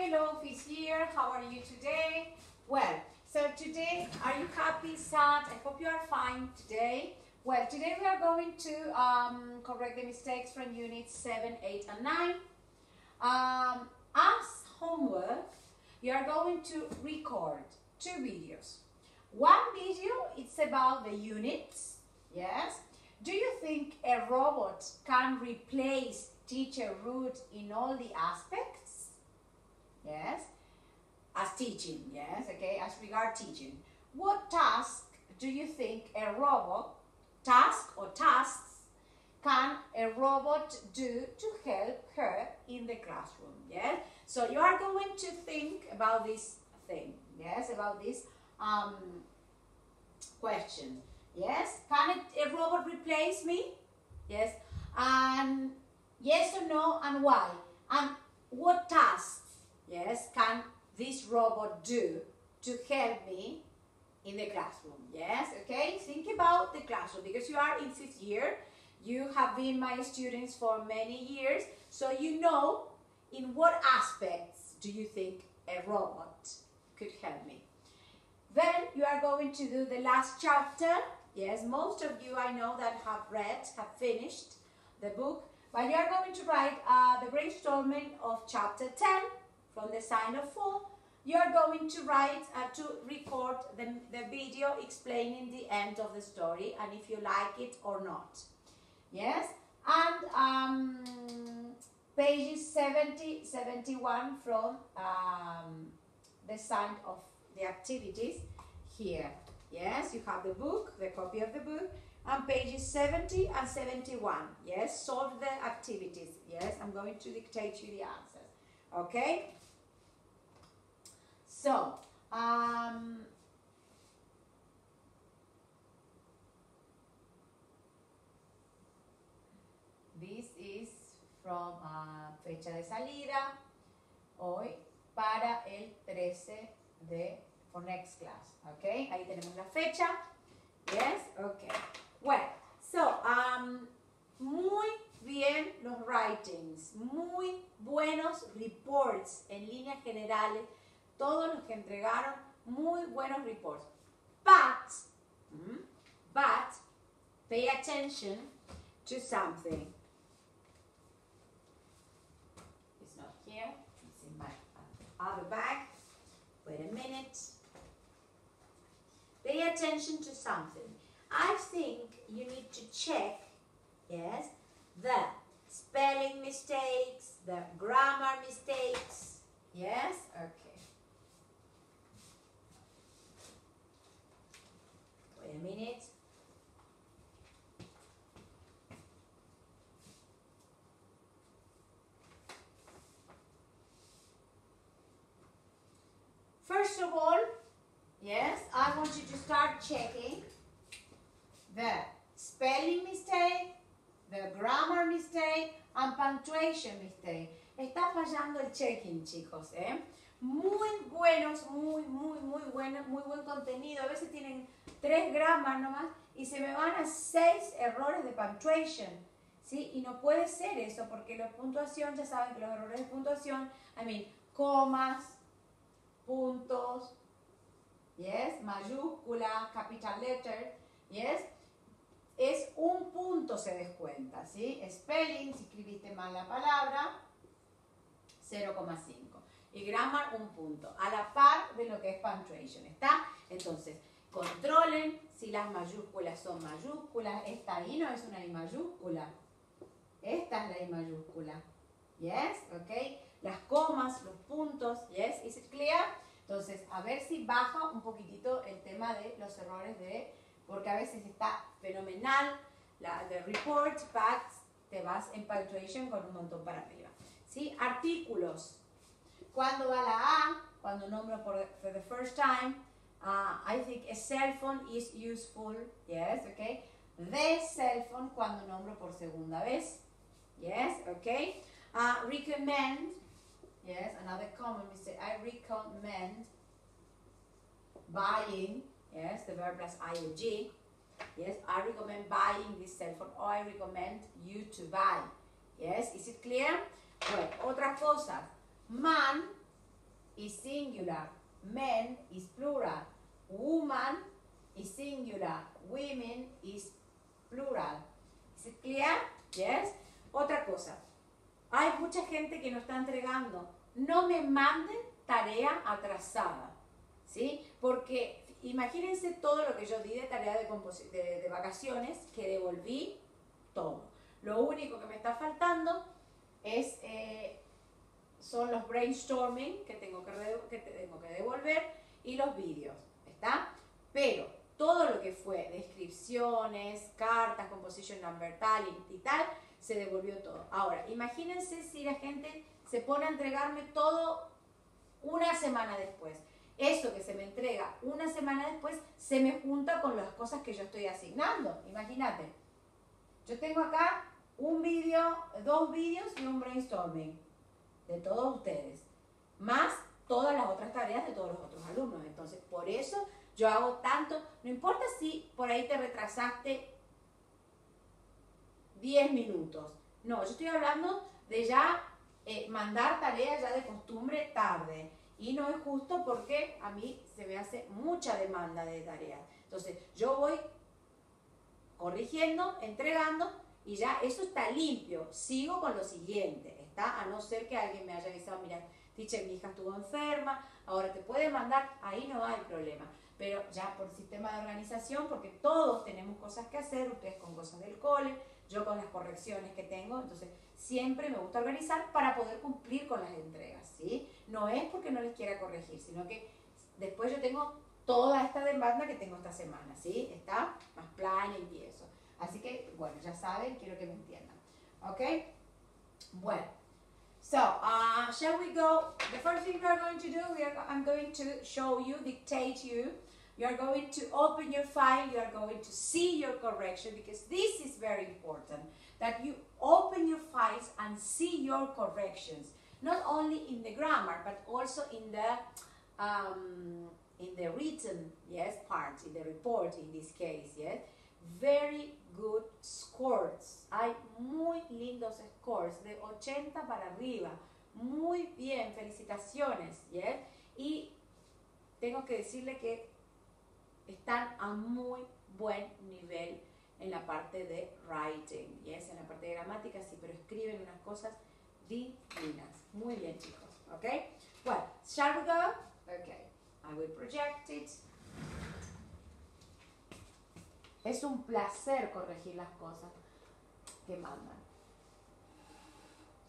Hello, Fiz here. How are you today? Well, so today, are you happy, sad? I hope you are fine today. Well, today we are going to um, correct the mistakes from units 7, 8, and 9. Um, as homework, you are going to record two videos. One video, it's about the units, yes? Do you think a robot can replace teacher Ruth in all the aspects? Yes? As teaching, yes, okay, as regard teaching. What task do you think a robot, task or tasks, can a robot do to help her in the classroom, yes? So you are going to think about this thing, yes, about this um, question. Yes, can it, a robot replace me? Yes, and yes or no, and why? And what tasks, yes, can this robot do to help me in the classroom? Yes, okay, think about the classroom because you are in fifth year. You have been my students for many years, so you know in what aspects do you think a robot could help me? Then you are going to do the last chapter. Yes, most of you I know that have read, have finished the book, but you are going to write uh, the brainstorming of chapter 10 from the sign of four. You are going to write, uh, to record the, the video explaining the end of the story and if you like it or not. Yes, and um, pages 70, 71 from um, the sign of the activities here. Yes, you have the book, the copy of the book, and pages 70 and 71. Yes, solve the activities. Yes, I'm going to dictate you the answers. Okay? So, um, this is from uh, fecha de salida hoy para el 13 de for next class. Okay, ahí tenemos la fecha. Yes, okay. Well, so, um, muy bien los writings, muy buenos reports en líneas generales, todos los que entregaron muy buenos reports. But, mm, but, pay attention to something. It's not here, it's in my other bag. Wait a minute. Pay attention to something. I think you need to check, yes, the spelling mistakes, the grammar mistakes. Yes? Okay. Wait a minute. First of all, yes, I want you to start checking the spelling mistake, the grammar mistake, and punctuation mistake. Está fallando el checking, chicos, ¿eh? Muy buenos, muy, muy, muy buenos, muy buen contenido. A veces tienen tres gramas nomás y se me van a seis errores de punctuation. ¿Sí? Y no puede ser eso porque la puntuación, ya saben que los errores de puntuación, I mean, comas, puntos, yes, mayúscula, capital letter, yes, es un punto se descuenta, ¿sí? Spelling, si escribiste mal la palabra, 0,5. Y grammar, un punto. A la par de lo que es punctuation, ¿está? Entonces, controlen si las mayúsculas son mayúsculas. Esta I no es una I mayúscula. Esta es la I mayúscula. ¿Yes? ¿Ok? Las comas, los puntos. ¿Yes? ¿Is it clear? Entonces, a ver si baja un poquitito el tema de los errores de porque a veces está fenomenal la de report, but te vas en punctuation con un montón para arriba. ¿Sí? Artículos. Cuando va la A, cuando nombro por for the first time, uh, I think a cell phone is useful. Yes, okay. The cell phone cuando nombro por segunda vez. Yes, okay. Uh, recommend. Yes, another common mistake. I recommend buying. Yes, the verb plus ing. Yes, I recommend buying this cell phone or I recommend you to buy. Yes, is it clear? Well, otras cosas. Man, is singular, men is plural, woman is singular, women is plural. Is it clear? Yes. Otra cosa. Hay mucha gente que no está entregando. No me manden tarea atrasada. ¿Sí? Porque imagínense todo lo que yo di de tarea de, de, vacaciones que devolví todo. Lo único que me está faltando es, eh, son los brainstorming que tengo que, que tengo que devolver y los vídeos. ¿Está? Pero todo lo que fue descripciones, cartas, composition number tal y, tal, se devolvió todo. Ahora, imagínense si la gente se pone a entregarme todo una semana después. Eso que se me entrega una semana después se me junta con las cosas que yo estoy asignando. Imagínate. Yo tengo acá un vídeo, dos vídeos y un brainstorming de todos ustedes. Más todas las otras tareas de todos los otros alumnos. Entonces, por eso yo hago tanto, no importa si por ahí te retrasaste 10 minutos. No, yo estoy hablando de ya eh, mandar tareas ya de costumbre tarde. Y no es justo porque a mí se me hace mucha demanda de tareas. Entonces, yo voy corrigiendo, entregando y ya eso está limpio. Sigo con lo siguiente, A no ser que alguien me haya avisado, mira, teacher, mi hija estuvo enferma, ahora te puede mandar, ahí no hay problema pero ya por sistema de organización, porque todos tenemos cosas que hacer, ustedes con cosas del cole, yo con las correcciones que tengo, entonces siempre me gusta organizar para poder cumplir con las entregas, ¿sí? No es porque no les quiera corregir, sino que después yo tengo toda esta demanda que tengo esta semana, ¿sí? Está más planning y eso. Así que, bueno, ya saben, quiero que me entiendan, ¿ok? Bueno, so, uh, shall we go? The first thing we are going to do, we are, I'm going to show you, dictate you, You are going to open your file, you are going to see your correction because this is very important that you open your files and see your corrections, not only in the grammar but also in the um, in the written yes part, in the report in this case, yes. Very good scores. Hay muy lindos scores de 80 para arriba. Muy bien, felicitaciones, yes. Y tengo que decirle que están a muy buen nivel en la parte de writing, yes, en la parte de gramática sí, pero escriben unas cosas divinas. Muy bien, chicos, ¿ok? Well, shall we go? Okay, I will project it. Es un placer corregir las cosas que mandan.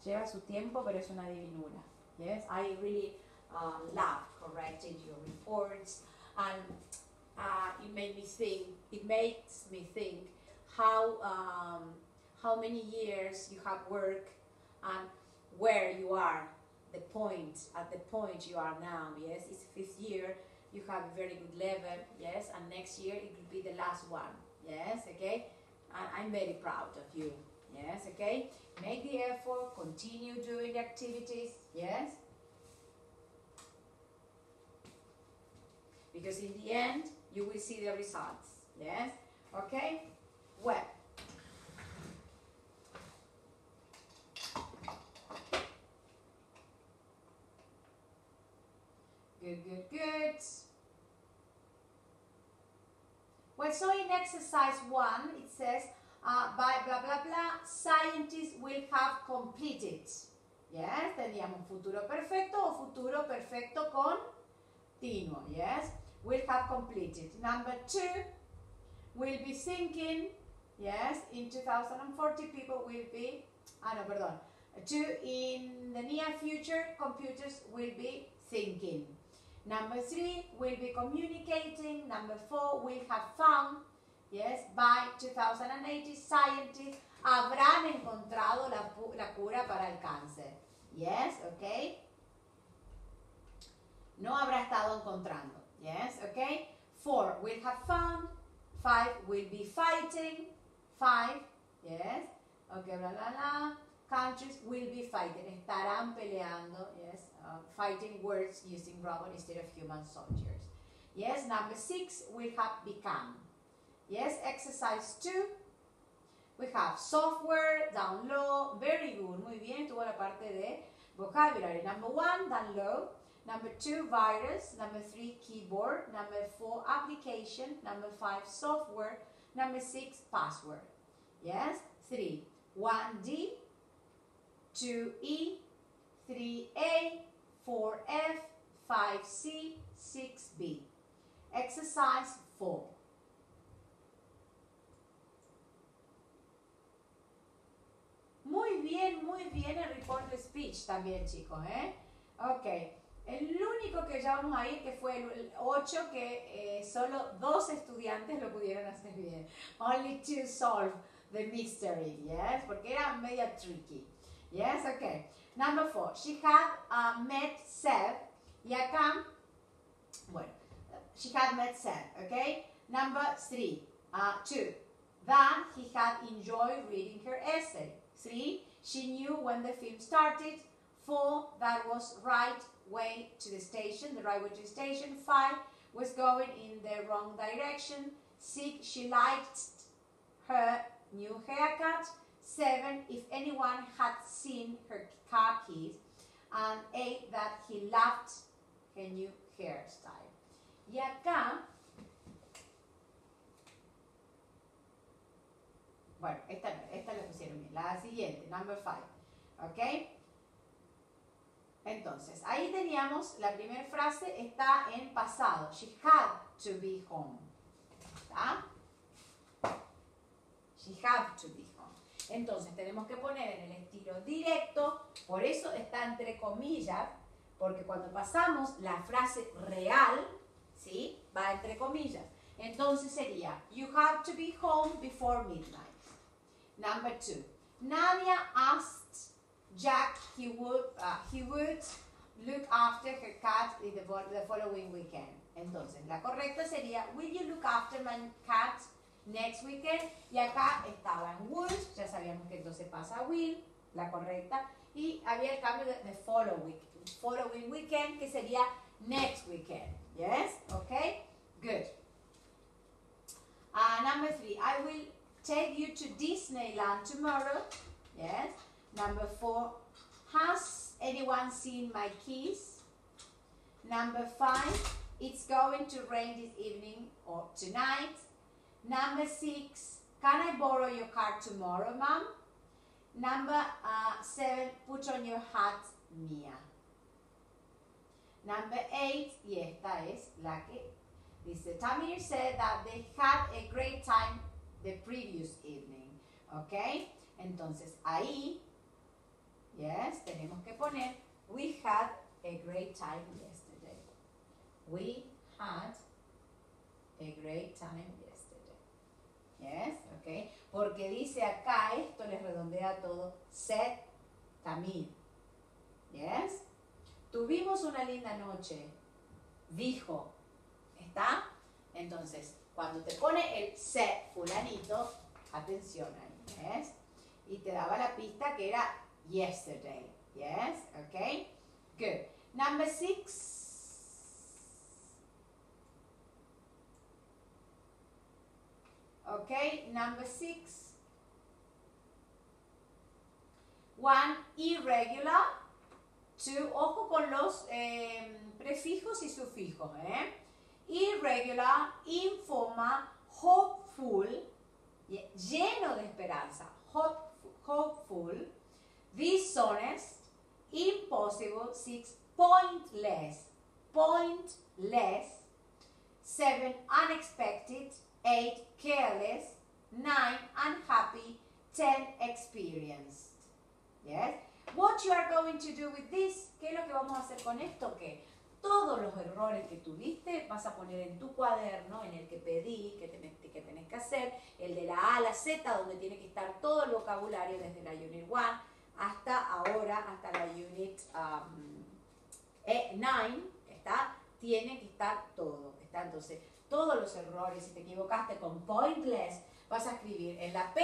Lleva su tiempo, pero es una divinura. Yes, I really um, love correcting your reports and uh, it made me think. It makes me think how um, how many years you have worked and where you are, the point at the point you are now. Yes, it's fifth year. You have a very good level. Yes, and next year it will be the last one. Yes, okay. And I'm very proud of you. Yes, okay. Make the effort. Continue doing activities. Yes. Because in the end, you will see the results. Yes? Okay? Well. Good, good, good. Well, so in exercise one, it says, uh, by blah, blah, blah, scientists will have completed. Yes, teníamos futuro perfecto o futuro perfecto continuo. Yes, will have completed. Number two, will be thinking, yes, in 2040 people will be, ah no, perdón. Two, in the near future, computers will be thinking. Number three, will be communicating. Number four, will have found, yes, by 2080, scientists habrán encontrado la, cura para el cáncer. Yes, okay. No habrá estado encontrando. Yes, okay? Four will have found. Five will be fighting. Five, yes. Okay, blah, blah, blah. Countries will be fighting. Estarán peleando, yes. Uh, fighting words using robot instead of human soldiers. Yes, number six we have become. Yes, exercise two. We have software, download, very good, muy bien, tuvo la parte de vocabulary. Number one, download. Number two, virus. Number three, keyboard. Number four, application. Number five, software. Number six, password. Yes? Three. 1D, 2E, 3A, 4F, 5C, 6B. Exercise 4. Muy bien, muy bien el report speech también, chicos, ¿eh? Ok. El único que ya vamos a ir, que fue el 8, que eh, solo dos estudiantes lo pudieron hacer bien. Only two solve the mystery, yes? Porque era media tricky. Yes, okay. Number four, she had uh, met Seth. Y acá, bueno, she had met Seth, okay? Number three, uh, two, that he had enjoyed reading her essay. Three, she knew when the film started. Four, that was right way to the station, the right way to the station. Five, was going in the wrong direction. Six, she liked her new haircut. Seven, if anyone had seen her car keys. And eight, that he loved her new hairstyle. Y acá, bueno, esta, esta la pusieron bien. La siguiente, number five. ¿Ok? Entonces, ahí teníamos la primera frase, está en pasado. She had to be home. ¿Está? She had to be. Entonces, tenemos que poner en el estilo directo, por eso está entre comillas, porque cuando pasamos la frase real, ¿sí? Va entre comillas. Entonces sería, you have to be home before midnight. Number two, Nadia asked Jack he would, uh, he would look after her cat in the, the following weekend. Entonces, la correcta sería, will you look after my cat next weekend? Y acá estaba en would, ya sabíamos que entonces pasa will, la correcta, y había el cambio de, de following, following weekend, que sería next weekend. Yes? Okay? Good. Uh, number three, I will take you to Disneyland tomorrow. Yes? Number four, has anyone seen my keys? Number five, it's going to rain this evening or tonight. Number six, can I borrow your car tomorrow, mom? Number uh, seven, put on your hat, Mia. Number eight, y esta es la que dice, Tamir said that they had a great time the previous evening. ¿Ok? Entonces ahí, yes, tenemos que poner, we had a great time yesterday. We had a great time. Yes, ok. Porque dice acá, esto les redondea todo, said Tamir. Yes. Tuvimos una linda noche, dijo, ¿está? Entonces, cuando te pone el se fulanito, atención ahí, ¿yes? Y te daba la pista que era yesterday, ¿yes? Ok, good. Number six. Okay, number six. One irregular Two, ojo con los eh, prefijos y sufijos. ¿eh? Irregular, informa, hopeful, lleno de esperanza. hopeful, dishonest, impossible. Six, pointless, pointless. Seven, unexpected. Eight, careless. Nine, unhappy. Ten, experienced. Yes? What you are going to do with this? ¿Qué es lo que vamos a hacer con esto? Que todos los errores que tuviste vas a poner en tu cuaderno, en el que pedí, que que, tenés que hacer, el de la A a la Z, donde tiene que estar todo el vocabulario desde la Unit 1 hasta ahora, hasta la Unit 9, um, e, ¿está? Tiene que estar todo, ¿está? Entonces, todos los errores, si te equivocaste con pointless, vas a escribir en la P,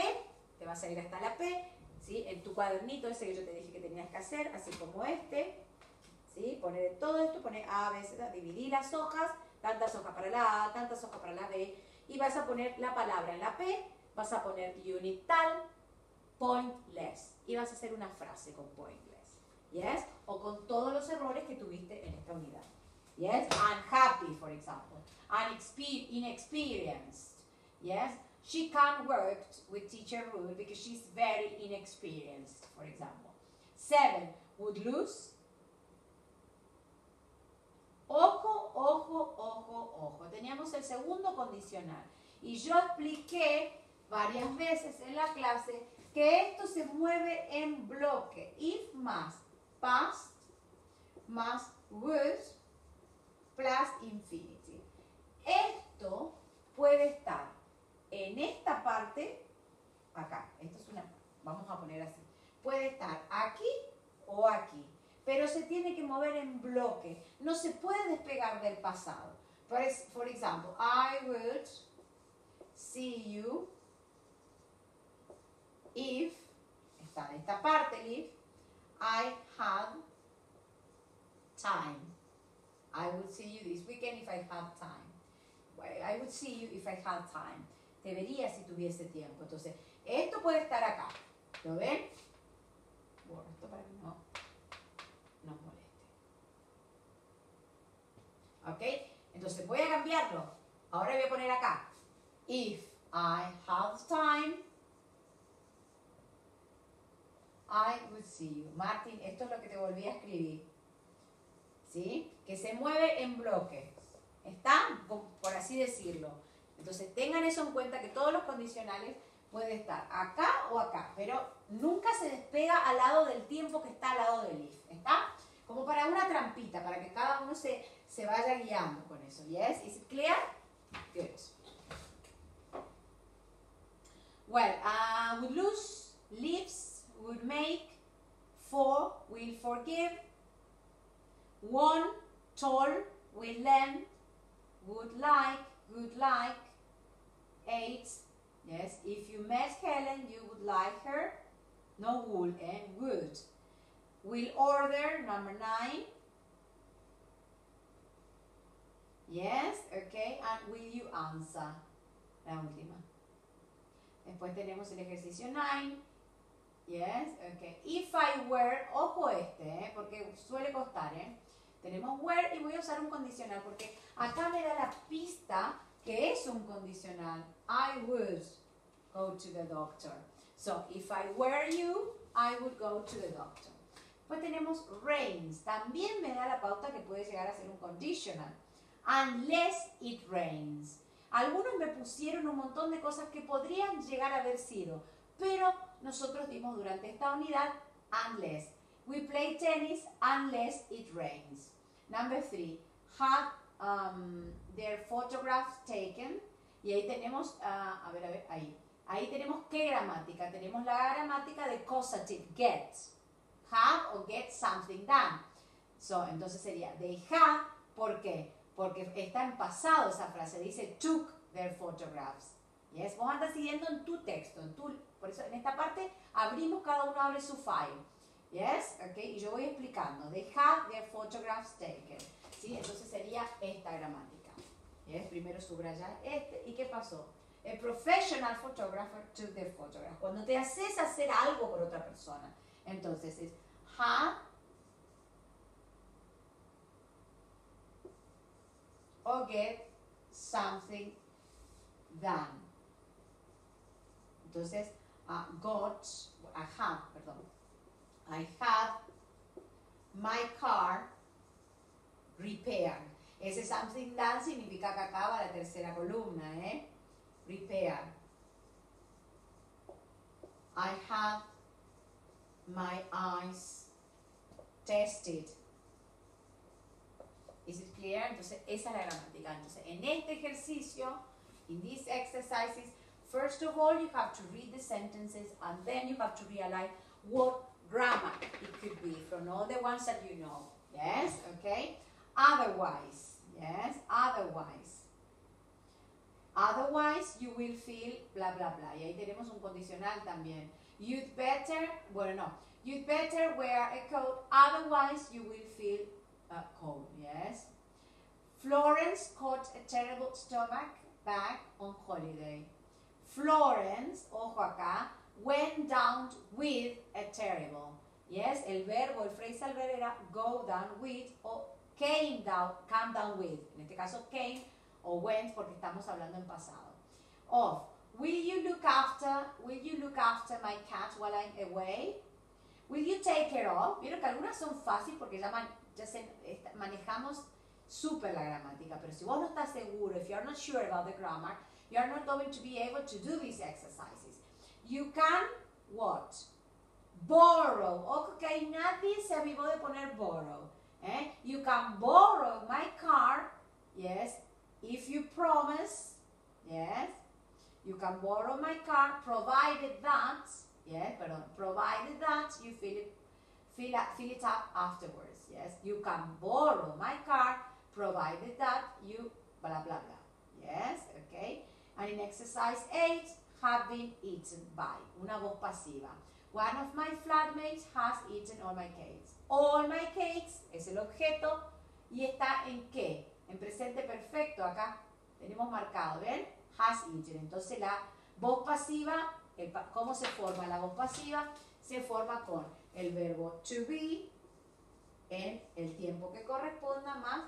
te vas a ir hasta la P, en tu cuadernito ese que yo te dije que tenías que hacer, así como este, ¿sí? Poner todo esto, poner A, B, C, dividir las hojas, tantas hojas para la A, tantas hojas para la B, y vas a poner la palabra en la P, vas a poner unit tal, pointless, y vas a hacer una frase con pointless, ¿yes? O con todos los errores que tuviste en esta unidad. Yes, unhappy, for example. Inexperienced. Yes, she can't work with teacher Ruth because she's very inexperienced, for example. Seven, would lose. Ojo, ojo, ojo, ojo. Teníamos el segundo condicional. Y yo expliqué varias veces en la clase que esto se mueve en bloque. If más past más would plus infinity. Esto puede estar en esta parte, acá. Esto es una, vamos a poner así. Puede estar aquí o aquí. Pero se tiene que mover en bloque. No se puede despegar del pasado. Por, for example, I would see you if, está en esta parte if, I had time. I would see you this weekend if I had time. I would see you if I had time. Te vería si tuviese tiempo. Entonces, esto puede estar acá. ¿Lo ven? Bueno, esto para que no nos moleste. ¿Ok? Entonces voy a cambiarlo. Ahora voy a poner acá. If I have time, I would see you. Martin, esto es lo que te volví a escribir. ¿Sí? Que se mueve en bloques. ¿Está? Por así decirlo. Entonces tengan eso en cuenta que todos los condicionales pueden estar acá o acá, pero nunca se despega al lado del tiempo que está al lado del if. ¿Está? Como para una trampita, para que cada uno se, se vaya guiando con eso. ¿Yes? Is it clear? Good. Well, uh, would lose, lives, would make, for, will forgive, one, tall, will lend, would like, would like, eight, yes, if you met Helen, you would like her, no would and would. Will order, number nine, yes, okay, and will you answer, la última. Después tenemos el ejercicio 9. Yes, okay. If I were, ojo este, ¿eh? porque suele costar, ¿eh? Tenemos were y voy a usar un condicional porque acá me da la pista que es un condicional. I would go to the doctor. So, if I were you, I would go to the doctor. Pues tenemos rains. También me da la pauta que puede llegar a ser un conditional. Unless it rains. Algunos me pusieron un montón de cosas que podrían llegar a haber sido, pero nosotros dimos durante esta unidad unless. We play tennis unless it rains. Number three, have um, their photographs taken. Y ahí tenemos, uh, a ver, a ver, ahí. Ahí tenemos qué gramática. Tenemos la gramática de causative, get. Have or get something done. So, entonces sería, they have, ¿por qué? porque está en pasado esa frase, dice took their photographs. Yes? Vos andas siguiendo en tu texto, en tu, por eso en esta parte abrimos, cada uno abre su file. Yes? Okay? Y yo voy explicando. They have their photographs taken. ¿Sí? Entonces sería esta gramática. Yes? Primero subraya este. ¿Y qué pasó? El professional photographer took their photographs. Cuando te haces hacer algo por otra persona. Entonces es have or get something done. Entonces, uh, got, I have, perdón, I have my car repaired. Ese something done significa que acaba la tercera columna, ¿eh? Repair. I have my eyes tested. Is it clear? Entonces, esa es la gramática. Entonces, en este ejercicio, in these exercises, first of all, you have to read the sentences and then you have to realize what grammar it could be from all the ones that you know. Yes? Okay? Otherwise, yes? Otherwise. Otherwise, you will feel bla bla bla. Y ahí tenemos un condicional también. You'd better, bueno, no. You'd better wear a coat, otherwise you will feel uh, cold, yes? Florence caught a terrible stomach bag on holiday. Florence, ojo acá, went down with a terrible. Yes, el verbo, el phrasal verb era go down with o came down, come down with. En este caso came o went porque estamos hablando en pasado. Of, will you look after, will you look after my cat while I'm away? Will you take care of? Vieron que algunas son fáciles porque ya, man- ya se- manejamos súper la gramática, pero si vos no estás seguro, if you're not sure about the grammar, you're not going to be able to do these exercises. You can, what? Borrow. Ahí nadie se avivó de poner borrow. ¿eh? You can borrow my car, yes, if you promise, yes. You can borrow my car provided that, yes, perdón, provided that you fill it, fill, fill it up afterwards, yes. You can borrow my car provided that you blah blah blah, yes, okay. And in exercise 8, have been eaten by, una voz pasiva. One of my flatmates has eaten all my cakes. All my cakes es el objeto y está en qué? En presente perfecto acá. Tenemos marcado, ¿ven? Has eaten. Entonces la voz pasiva, ¿cómo se forma la voz pasiva? Se forma con el verbo to be en el tiempo que corresponda más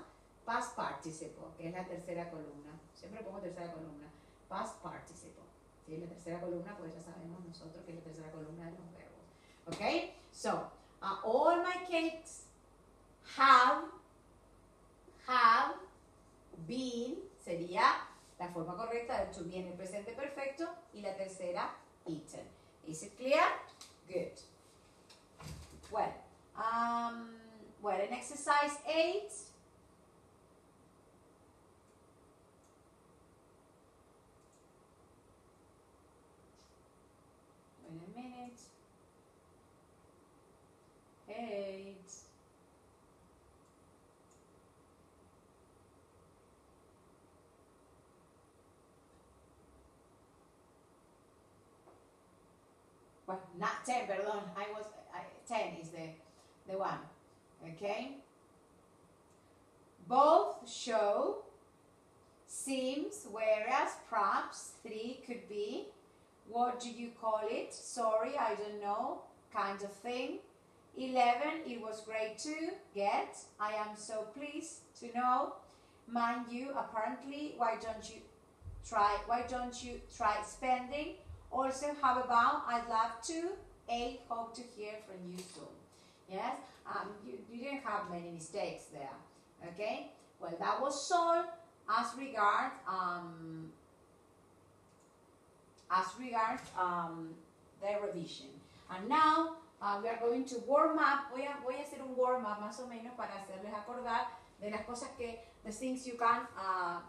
past participle, que es la tercera columna. Siempre pongo tercera columna. Past participle. ¿Sí? La tercera columna, pues ya sabemos nosotros que es la tercera columna de los verbos. ¿Ok? So, uh, all my cakes have, have been, sería la forma correcta del to be en el presente perfecto y la tercera eaten. Is it clear? Good. Well, um, well, in exercise 8, Well, not 10, perdón. I was, I, 10 is the, the one. Okay? Both show seems, whereas, perhaps, three could be. What do you call it? Sorry, I don't know. Kind of thing. 11, it was great to get. I am so pleased to know. Mind you, apparently, why don't you try, why don't you try spending? Also, how about, I'd love to. Eight, hope to hear from you soon. Yes, um, you, you didn't have many mistakes there. Okay, well, that was all as regard um, as regards um, the revision. And now uh, we are going to warm up. Voy a, voy a hacer un warm up más o menos para hacerles acordar de las cosas que, the things you can uh,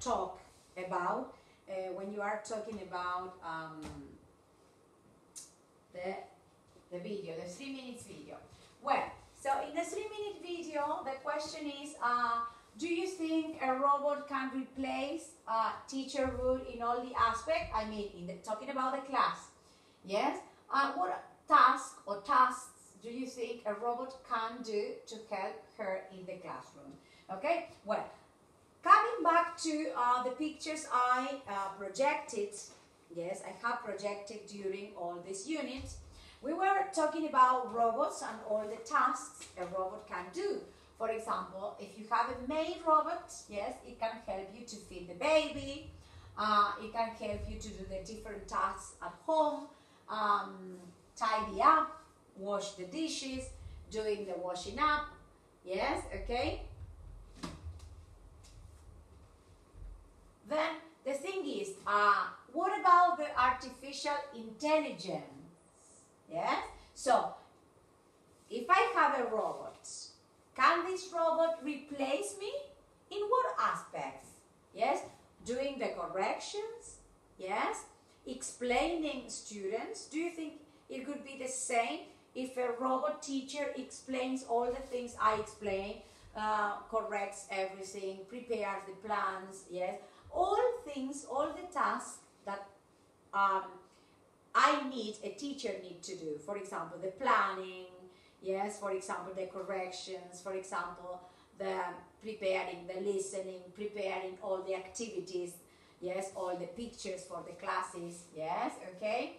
talk about uh, when you are talking about um, the, the video, the three minutes video. Well, so in the three minute video, the question is, uh, do you think a robot can replace uh, teacher Ruth in all the aspects? I mean, in the, talking about the class, yes. Uh, what task or tasks do you think a robot can do to help her in the classroom? Okay. Well, coming back to uh, the pictures I uh, projected, yes, I have projected during all these units. We were talking about robots and all the tasks a robot can do. For example, if you have a maid robot, yes, it can help you to feed the baby. Uh, it can help you to do the different tasks at home, um, tidy up, wash the dishes, doing the washing up. Yes, okay. Then the thing is, uh, what about the artificial intelligence? Yes. So, if I have a robot, can this robot replace me? In what aspects? Yes. Doing the corrections. Yes. Explaining students. Do you think it could be the same if a robot teacher explains all the things I explain, uh, corrects everything, prepares the plans? Yes. All things, all the tasks that um, I need, a teacher need to do. For example, the planning, yes, for example, the corrections, for example, the preparing, the listening, preparing all the activities, yes, all the pictures for the classes, yes, okay.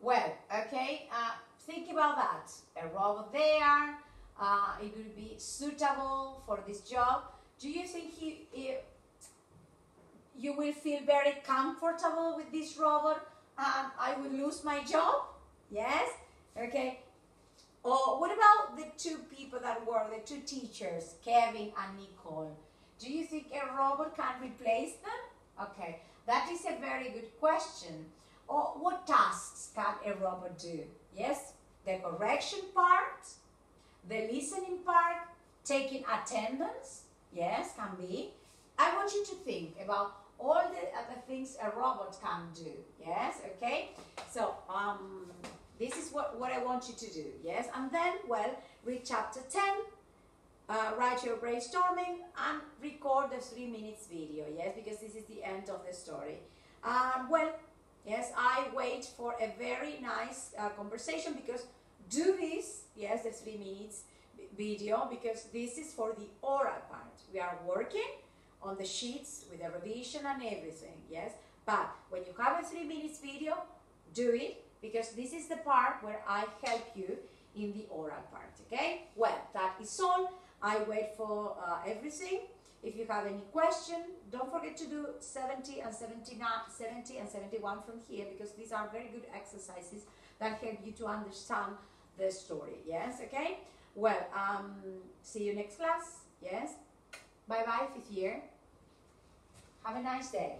Well, okay, uh, think about that. A robot there, uh, it will be suitable for this job. Do you think he, he, you will feel very comfortable with this robot and I will lose my job? Yes? Okay. Or what about the two people that work, the two teachers, Kevin and Nicole? Do you think a robot can replace them? Okay, that is a very good question. Or what tasks can a robot do? Yes, the correction part, the listening part, taking attendance, yes, can be. I want you to think about all the other things a robot can do. Yes, okay? So, um, this is what, what I want you to do. Yes, and then, well, read chapter 10, uh, write your brainstorming, and record the three minutes video. Yes, because this is the end of the story. Um, well, yes, I wait for a very nice uh, conversation because do this, yes, the three minutes video, because this is for the oral part. We are working on the sheets with the revision and everything, yes? But when you have a three minutes video, do it because this is the part where I help you in the oral part, okay? Well, that is all. I wait for uh, everything. If you have any question, don't forget to do 70 and 79, 70 and 71 from here because these are very good exercises that help you to understand the story, yes, okay? Well, um, see you next class, yes? Bye bye, fifth year. Have a nice day.